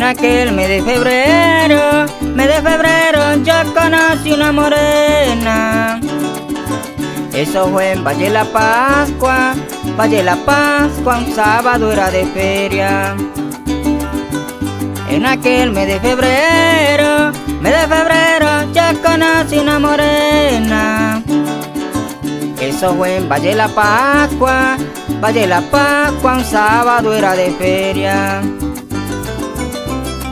En aquel mes de febrero, mes de febrero, yo conocí una morena. Eso fue en Valle La Pascua, Valle La Pascua, un sábado era de feria. En aquel mes de febrero, mes de febrero, yo conocí una morena. Eso fue en Valle La Pascua, Valle La Pascua, un sábado era de feria.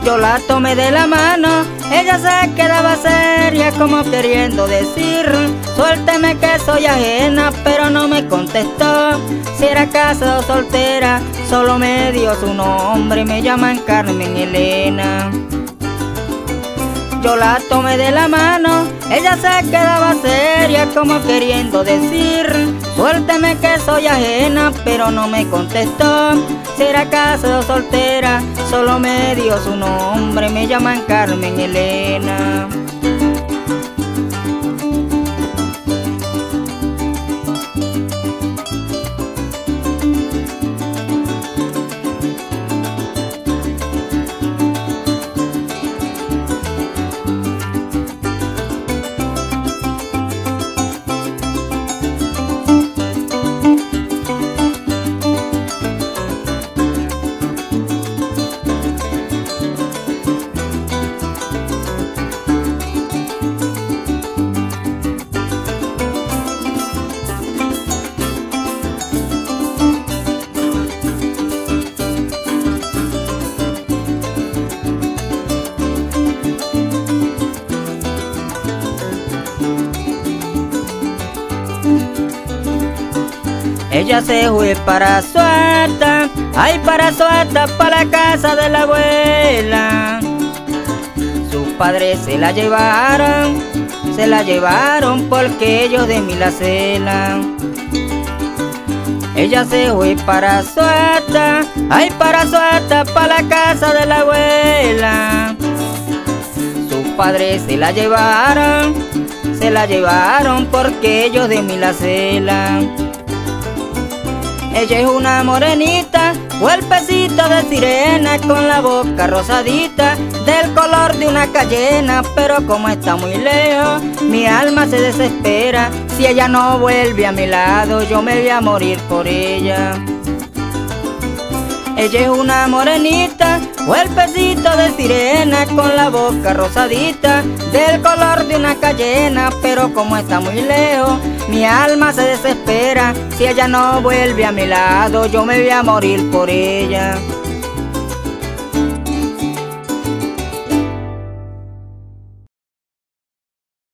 Yo la tomé de la mano, ella se quedaba seria como queriendo decir Suélteme que soy ajena, pero no me contestó. Si era casada o soltera, solo me dio su nombre Me llaman Carmen Elena. Yo la tomé de la mano, ella se quedaba seria como queriendo decir Suélteme que soy ajena, pero no me contestó. Si era casada o soltera, solo me dio su nombre. Me llaman Carmen Elena Ella se fue para Suata, ay para Suata, para la casa de la abuela. Sus padres se la llevaron, se la llevaron porque ellos de mí la celan. Ella se fue para Suata, ay para Suata, para la casa de la abuela. Sus padres se la llevaron, se la llevaron porque ellos de mí la celan. Ella es una morenita, cuerpecito de sirena con la boca rosadita, del color de una cayena, pero como está muy lejos, mi alma se desespera. Si ella no vuelve a mi lado, yo me voy a morir por ella. Ella es una morenita, cuerpecito de sirena con la boca rosadita, del color de una cayena, pero como está muy lejos, mi alma se desespera. Si ella no vuelve a mi lado, yo me voy a morir por ella.